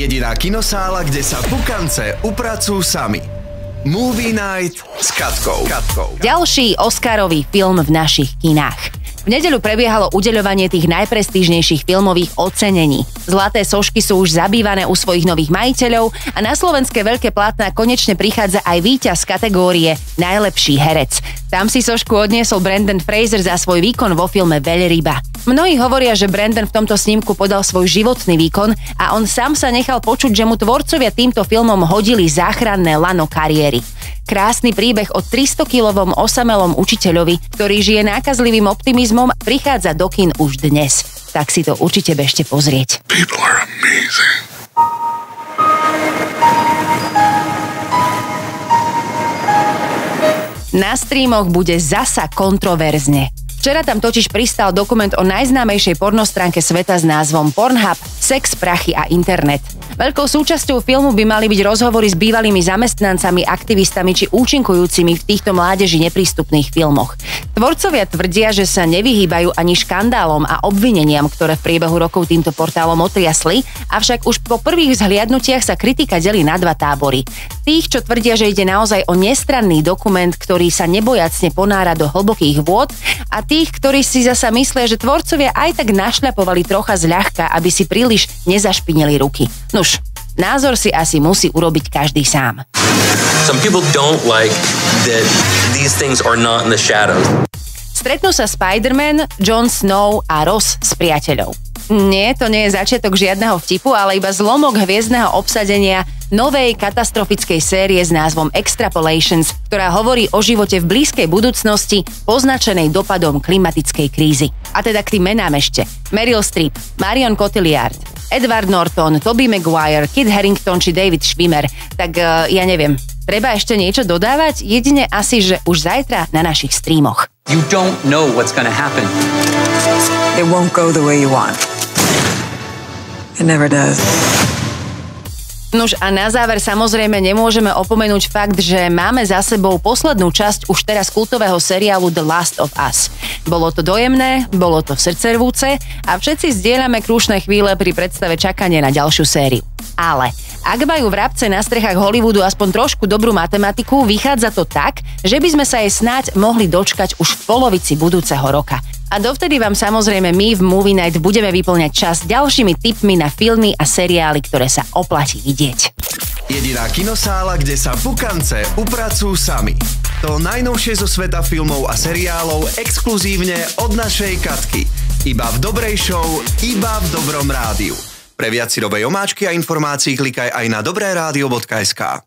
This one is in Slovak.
Jediná kinosála, kde sa pukance upracujú sami. Movie Night s Katkou. Katkou. Ďalší Oscarový film v našich kinách. V nedeľu prebiehalo udeľovanie tých najprestížnejších filmových ocenení. Zlaté sošky sú už zabývané u svojich nových majiteľov a na slovenské veľké plátna konečne prichádza aj víťaz kategórie Najlepší herec. Tam si sošku odniesol Brandon Fraser za svoj výkon vo filme Veľryba. Mnohí hovoria, že Brandon v tomto snímku podal svoj životný výkon a on sám sa nechal počuť, že mu tvorcovia týmto filmom hodili záchranné lano kariéry. Krásny príbeh o 300-kilovom osamelom učiteľovi, ktorý žije nákazlivým optimizmom, prichádza do kin už dnes. Tak si to určite bežte pozrieť. People are amazing. Na streamoch bude zasa kontroverzne. Včera tam totiž pristal dokument o najznámejšej pornostránke sveta s názvom Pornhub, sex, prachy a internet. Veľkou súčasťou filmu by mali byť rozhovory s bývalými zamestnancami, aktivistami či účinkujúcimi v týchto mládeži neprístupných filmoch. Tvorcovia tvrdia, že sa nevyhýbajú ani škandálom a obvineniam, ktoré v priebehu rokov týmto portálom otriasli, avšak už po prvých zhliadnutiach sa kritika delí na dva tábory. Tých, čo tvrdia, že ide naozaj o nestranný dokument, ktorý sa nebojacne ponára do hlbokých vôd a tých, ktorí si zasa myslia, že tvorcovia aj tak našľapovali trocha zľahka, aby si príliš nezašpinili ruky. Nuž, názor si asi musí urobiť každý sám. Some people don't like that these things are not in the shadows. Stretnú sa Spider-Man, Jon Snow a Ross s priateľov. Nie, to nie je začiatok žiadneho vtipu, ale iba zlomok hviezdneho obsadenia novej katastrofickej série s názvom Extrapolations, ktorá hovorí o živote v blízkej budúcnosti poznačenej dopadom klimatickej krízy. A teda k tým menám ešte. Meryl Streep, Marion Cotillard, Edward Norton, Toby Maguire, Kit Harrington či David Schwimmer. Tak uh, ja neviem, treba ešte niečo dodávať? Jedine asi, že už zajtra na našich streamoch. You don't know what's to happen. It won't go the way you want. It never does. Nuž a na záver samozrejme nemôžeme opomenúť fakt, že máme za sebou poslednú časť už teraz kultového seriálu The Last of Us. Bolo to dojemné, bolo to srdcervúce a všetci zdieľame krúšne chvíle pri predstave čakania na ďalšiu sériu. Ale ak majú vrabce na strechách Hollywoodu aspoň trošku dobrú matematiku, vychádza to tak, že by sme sa jej snáď mohli dočkať už v polovici budúceho roka. A dovtedy vám samozrejme my v Movie Night budeme vyplňať čas ďalšími tipmi na filmy a seriály, ktoré sa oplatí vidieť. Jediná kinosála, kde sa pukance upracujú sami. To najnovšie zo sveta filmov a seriálov exkluzívne od našej Katky. Iba v dobrej show, iba v dobrom rádiu. Pre viac si omáčky a informácií klikaj aj na dobré rádio.sk.